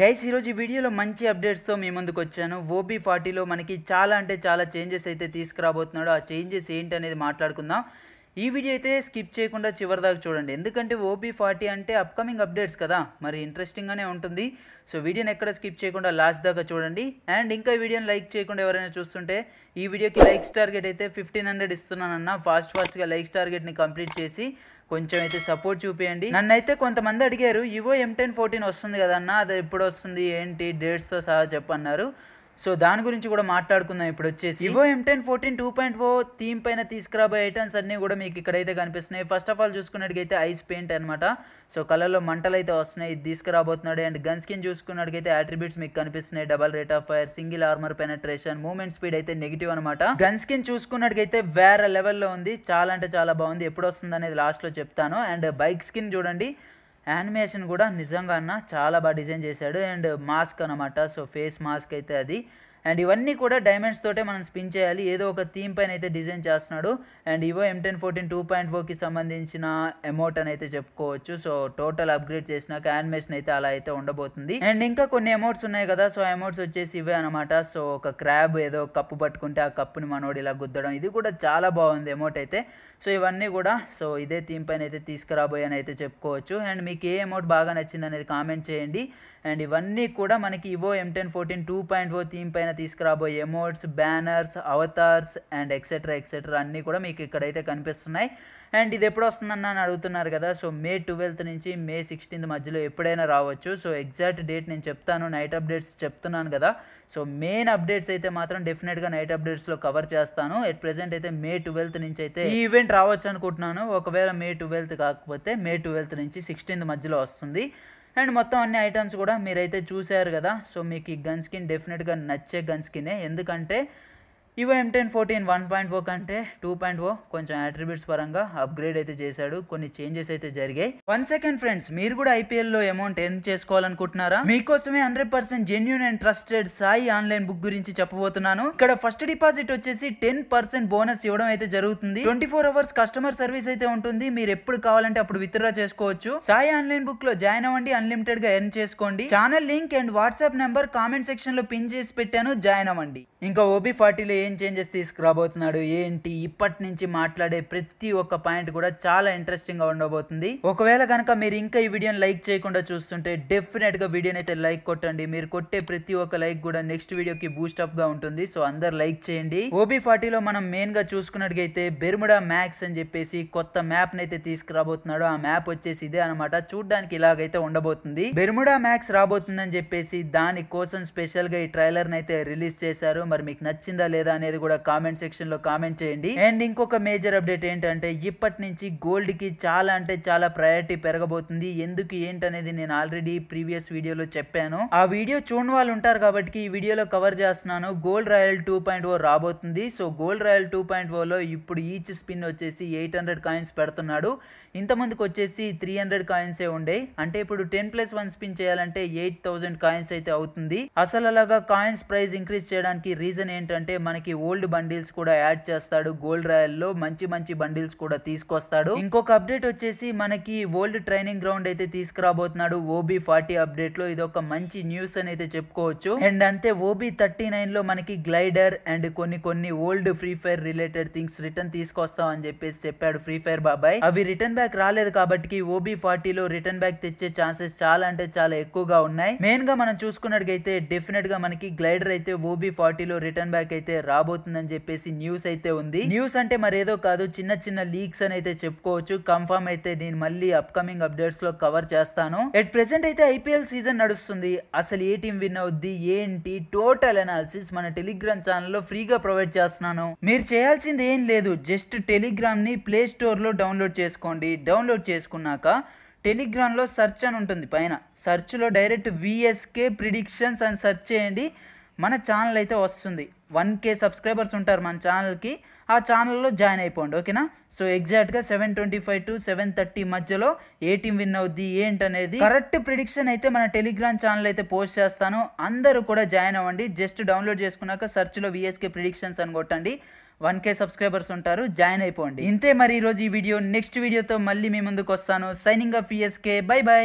Guys ఈరోజు ఈ వీడియోలో మంచి అప్డేట్స్తో మీ ముందుకు వచ్చాను. ఓబీ ఫార్టీలో మనకి చాలా అంటే చాలా చేంజెస్ అయితే తీసుకురాబోతున్నాడు. ఆ చేంజెస్ ఏంటి అనేది మాట్లాడుకుందాం. ఈ వీడియో అయితే స్కిప్ చేయకుండా చివరి దాకా చూడండి. ఎందుకంటే ఓబీ ఫార్టీ అంటే అప్కమింగ్ అప్డేట్స్ కదా. మరి ఇంట్రెస్టింగ్గానే ఉంటుంది. సో వీడియోని ఎక్కడ స్కిప్ చేయకుండా లాస్ట్ దాకా చూడండి. అండ్ ఇంకా వీడియోని లైక్ చేయకుండా ఎవరైనా చూస్తుంటే ఈ వీడియోకి లైక్స్ టార్గెట్ అయితే ఫిఫ్టీన్ హండ్రెడ్ ఇస్తున్నానన్న ఫాస్ట్ ఫాస్ట్గా లైక్స్ టార్గెట్ని కంప్లీట్ చేసి కొంచెం అయితే సపోర్ట్ చూపియండి. నన్నైతే కొంతమంది అడిగారు ఇవో ఎం టెన్ ఫోర్టీన్ వస్తుంది కదా అది ఎప్పుడు వస్తుంది ఏంటి డేట్స్తో సహా చెప్పన్నారు. సో దాని గురించి కూడా మాట్లాడుకుందాం ఇప్పుడు వచ్చేసి. Vivo M ten fourteen two point four theme పైన తీసుకురాబోయే ఐటమ్స్ అన్నీ కూడా మీకు ఇక్కడైతే కనిపిస్తున్నాయి. ఫస్ట్ ఆఫ్ ఆల్ చూసుకున్నట్టుగైతే ఐస్ పెయింట్ అనమాట సో కలర్లో మంటలు అయితే వస్తున్నాయి. ఇది తీసుకురాబోతున్నాడు అండ్ గన్ స్కిన్ చూసుకున్నట్టుగైతే అట్రిబ్యూట్స్ మీకు కనిపిస్తున్నాయి. Double rate of fire single armour penetration movement speed అయితే నెగిటివ్ అనమాట గన్ స్కిన్ చూసుకున్నట్టుగైతే వేరే లెవెల్లో ఉంది. చాలా అంటే చాలా బాగుంది. ఎప్పుడు వస్తుంది అనేది లాస్ట్లో చెప్తాను. అండ్ బైక్ స్కిన్ చూడండి. యానిమేషన్ కూడా నిజంగా అన్న చాలా బాగా డిజైన్ చేశాడు అండ్ మాస్క్ అనమాట సో ఫేస్ మాస్క్ అయితే అది. అండ్ ఇవన్నీ కూడా డైమండ్స్ తోటే మనం స్పిన్ చేయాలి. ఏదో ఒక థీమ్ పైన అయితే డిజైన్ చేస్తున్నాడు. And evo M ten fourteen two point ఫోర్కి సంబంధించిన ఎమౌంట్ అని అయితే చెప్పుకోవచ్చు. సో టోటల్ అప్గ్రేడ్ చేసినాక యానిమేషన్ అయితే అలా అయితే ఉండబోతుంది. అండ్ ఇంకా కొన్ని అమౌంట్స్ ఉన్నాయి కదా. సో అమౌంట్స్ వచ్చేసి ఇవే అనమాట సో ఒక క్రాబ్ ఏదో కప్పు పట్టుకుంటే ఆ కప్పుని మనోడు ఇలా గుద్దడం. ఇది కూడా చాలా బాగుంది అమౌంట్ అయితే. సో ఇవన్నీ కూడా సో ఇదే థీమ్ పైన అయితే తీసుకురాబోయని అయితే చెప్పుకోవచ్చు. అండ్ మీకు ఏ అమౌంట్ బాగా నచ్చింది అనేది కామెంట్ చేయండి. అండ్ ఇవన్నీ కూడా మనకి evo M ten fourteen two point four theme పైన తీసుకురాబోయే emotes banners avatars and etcetera etcetera అన్నీ కూడా మీకు ఇక్కడైతే కనిపిస్తున్నాయి. అండ్ ఇది ఎప్పుడు వస్తుందన్న అని అడుగుతున్నారు కదా సో మే ట్వెల్త్ నుంచి మే సిక్స్టీన్త్ మధ్యలో ఎప్పుడైనా రావచ్చు. సో ఎగ్జాక్ట్ డేట్ నేను చెప్తాను నైట్ అప్డేట్స్ చెప్తున్నాను కదా. సో మెయిన్ అప్డేట్స్ అయితే మాత్రం డెఫినెట్గా నైట్ అప్డేట్స్లో కవర్ చేస్తాను. ఎట్ ప్రెజెంట్ అయితే మే ట్వెల్త్ నుంచి అయితే ఈ ఈవెంట్ రావచ్చు అనుకుంటున్నాను. ఒకవేళ మే ట్వెల్త్ కాకపోతే మే ట్వెల్త్ నుంచి సిక్స్టీన్త్ మధ్యలో వస్తుంది. అండ్ మొత్తం అన్ని ఐటమ్స్ కూడా మీరైతే చూశారు కదా. సో మీకు ఈ గన్ స్కిన్ డెఫినెట్గా నచ్చే గన్ స్కినే. ఎందుకంటే evo M ten fourteen one point O కంటే టూ పాయింట్ ఓ కొంచెం అట్రిబ్యూట్స్ పరంగా అప్గ్రేడ్ అయితే చేశాడు. కొన్ని చేంజెస్ అయితే జరిగాయి. వన్ సెకండ్ ఫ్రెండ్స్ మీరు కూడా ఐపీఎల్లో అమౌంట్ ఎర్న్ చేసుకోవాలనుకుంటున్నారా? మీకోసమే hundred percent genuine and trusted Sai online book గురించి చెప్పబోతున్నాను. ఇక్కడ ఫస్ట్ డిపాజిట్ వచ్చేసి టెన్ పర్సెంట్ బోనస్ ఇవ్వడం అయితే జరుగుతుంది. Twenty four hours customer service అయితే ఉంటుంది. మీరు ఎప్పుడు కావాలంటే అప్పుడు విత్డ్రా చేసుకోవచ్చు. సాయి ఆన్లైన్ బుక్లో జాయిన్ అవ్వండి. అన్లిమిటెడ్గా ఎర్న్ చేసుకోండి. Channel link and WhatsApp number comment సెక్షన్లో పిన్ చేసి పెట్టాను. జాయిన్ అవ్వండి. ఇంకా ఓబీ ఫార్టీలో ఏం చేంజెస్ తీసుకురాబోతున్నాడు ఏంటి? ఇప్పటి నుంచి మాట్లాడే ప్రతి ఒక్క పాయింట్ కూడా చాలా ఇంట్రెస్టింగ్గా ఉండబోతుంది. ఒకవేళ కనుక మీరు ఇంకా ఈ వీడియోని లైక్ చేయకుండా చూస్తుంటే డెఫినెట్గా వీడియోని అయితే లైక్ కొట్టండి. మీరు కొట్టే ప్రతి ఒక్క లైక్ కూడా నెక్స్ట్ వీడియోకి బూస్ట్ అప్గా ఉంటుంది. సో అందరు లైక్ చేయండి. ఓబీ ఫార్టీలో మనం మెయిన్గా చూసుకున్నట్టుగైతే బెర్ముడా మ్యాక్స్ అని చెప్పేసి కొత్త మ్యాప్ నైతే తీసుకురాబోతున్నాడు. ఆ మ్యాప్ వచ్చేసి ఇదే అనమాట చూడడానికి ఇలాగైతే ఉండబోతుంది. బెర్ముడా మ్యాక్స్ రాబోతుందని చెప్పేసి దాని కోసం స్పెషల్గా ఈ ట్రైలర్ అయితే రిలీజ్ చేశారు. మరి మీకు నచ్చిందా లేదా అనేది కూడా కామెంట్ సెక్షన్లో కామెంట్ చేయండి. అండ్ ఇంకొక మేజర్ అప్డేట్ ఏంటంటే ఇప్పటి నుంచి గోల్డ్కి చాలా అంటే చాలా ప్రయారిటీ పెరగబోతుంది. ఎందుకు ఏంటనేది నేను ఆల్రెడీ ప్రీవియస్ వీడియోలో చెప్పాను. ఆ వీడియో చూడని వాళ్ళు ఉంటారు కాబట్టి ఈ వీడియోలో కవర్ చేస్తున్నాను. Gold royale two point O రాబోతుంది. So gold royale two point Ola ఇప్పుడు ఈచ్ స్పిన్ వచ్చేసి ఎయిట్ హండ్రెడ్ కాయిన్స్ పెడుతున్నాడు. ఇంతమందికి వచ్చేసి త్రీ హండ్రెడ్ కాయిన్సే ఉండే. అంటే ఇప్పుడు టెన్ ప్లస్ వన్ స్పిన్ చేయాలంటే ఎయిట్ థౌసండ్ కాయిన్స్ అయితే అవుతుంది. అసలు అలాగా కాయిన్స్ ప్రైస్ ఇంక్రీజ్ చేయడానికి రీజన్ ఏంటంటే మనకి ఓల్డ్ బండిల్స్ కూడా యాడ్ చేస్తాడు. గోల్డ్ రాయల్లో మంచి మంచి బండిల్స్ కూడా తీసుకొస్తాడు. ఇంకొక అప్డేట్ వచ్చేసి మనకి ఓల్డ్ ట్రైనింగ్ గ్రౌండ్ అయితే తీసుకురాబోతున్నాడు. ఓబీ ఫార్టీ అప్డేట్లో ఇది ఒక మంచి న్యూస్ అని అయితే చెప్పుకోవచ్చు. అండ్ అంతే ఓబీ థర్టీ నైన్లో మనకి గ్లైడర్ అండ్ కొన్ని కొన్ని old free fire related things return తీసుకొస్తాం అని చెప్పేసి చెప్పాడు ఫ్రీ ఫైర్ బాబాయ్. అవి రిటర్న్ బ్యాక్ రాలేదు కాబట్టి ఓబీ ఫార్టీలో రిటర్న్ బ్యాక్ తెచ్చే ఛాన్సెస్ చాలా అంటే చాలా ఎక్కువగా ఉన్నాయి. మెయిన్గా మనం చూసుకున్నట్టుగైతే డెఫినెట్గా మనకి గ్లైడర్ అయితే ఓబీ ఫార్టీలో రిటర్న్ బ్యాక్ అయితే రాబోతుందని చెప్పేసి న్యూస్ అయితే ఉంది. న్యూస్ అంటే మరేదో కాదు చిన్న చిన్న లీక్స్ అని అయితే చెప్పుకోవచ్చు. కన్ఫర్మ్ అయితే నేను మళ్ళీ అప్కమింగ్ అప్డేట్స్లో కవర్ చేస్తాను. ఎట్ ప్రెసెంట్ అయితే ఐపీఎల్ సీజన్ నడుస్తుంది. అసలు ఏ టీం విన్ అవుద్ది ఏంటి టోటల్ అనాలిసిస్ మన టెలిగ్రామ్ ఛానల్లో ఫ్రీగా ప్రొవైడ్ చేస్తున్నాను. మీరు చేయాల్సింది ఏం లేదు జస్ట్ టెలిగ్రామ్ని ప్లే స్టోర్లో డౌన్లోడ్ చేసుకోండి. డౌన్లోడ్ చేసుకున్నాక టెలిగ్రామ్లో సెర్చ్ అని ఉంటుంది పైన. సెర్చ్లో డైరెక్ట్ విఎస్కే ప్రిడిక్షన్స్ అని సెర్చ్ చేయండి. మన ఛానల్ అయితే వస్తుంది. వన్ కే సబ్స్క్రైబర్స్ ఉంటారు మన ఛానల్కి ఆ ఛానల్లో జాయిన్ అయిపోండి ఓకేనా? సో ఎగ్జాక్ట్గా seven twenty five to seven thirty మధ్యలో ఏ టీం విన్ అవుద్ది ఏంటనేది కరెక్ట్ ప్రిడిక్షన్ అయితే మన టెలిగ్రామ్ ఛానల్ అయితే పోస్ట్ చేస్తాను. అందరూ కూడా జాయిన్ అవ్వండి. జస్ట్ డౌన్లోడ్ చేసుకున్నాక సర్చ్లో విఎస్కే ప్రిడిక్షన్స్ అని కొట్టండి. వన్ కే సబ్స్క్రైబర్స్ ఉంటారు జాయిన్ అయిపోండి. ఇంతే మరి ఈరోజు ఈ వీడియో. నెక్స్ట్ వీడియోతో మళ్ళీ మీ ముందుకు వస్తాను. Signing off VSK bye bye